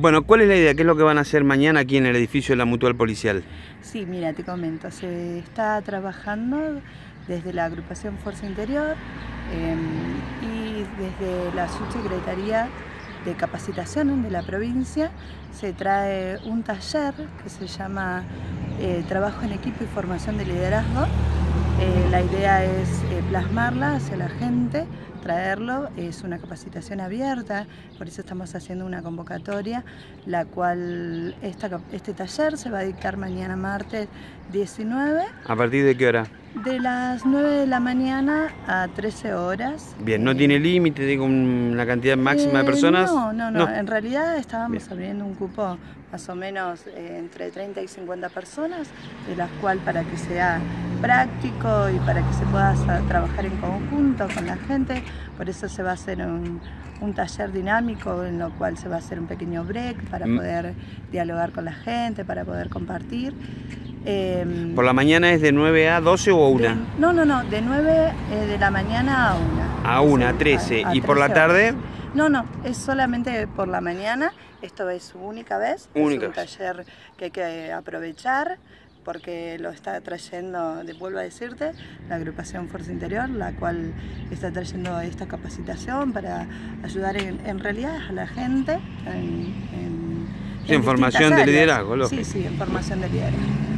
Bueno, ¿cuál es la idea? ¿Qué es lo que van a hacer mañana aquí en el edificio de la Mutual Policial? Sí, mira, te comento, se está trabajando desde la agrupación Fuerza Interior em, y desde la subsecretaría de capacitación de la provincia se trae un taller que se llama eh, Trabajo en equipo y formación de liderazgo. Eh, la idea es eh, plasmarla hacia la gente traerlo. Es una capacitación abierta, por eso estamos haciendo una convocatoria, la cual este taller se va a dictar mañana martes 19. ¿A partir de qué hora? De las 9 de la mañana a 13 horas. Bien, ¿no tiene límite, digo, una cantidad máxima de eh, personas? No, no, no, en realidad estábamos abriendo un cupo más o menos entre 30 y 50 personas, de las cuales para que sea práctico y para que se pueda trabajar en conjunto con la gente, por eso se va a hacer un, taller dinámico en lo cual se va a hacer un pequeño break para mm. poder dialogar con la gente, para poder compartir. Em, ¿Por la mañana es de 9 a 12 o 1? no, no, no, de 9 eh, de la mañana a 1. A 1, a 13. ¿Y por la tarde? No, no, es solamente por la mañana. Esto es su única vez. Única. Es un taller que hay que aprovechar porque lo está trayendo, vuelvo a decirte, la agrupación Fuerza Interior, la cual está trayendo esta capacitación para ayudar en, realidad a la gente en, en, formación de liderazgo, Sí, sí, en formación de liderazgo.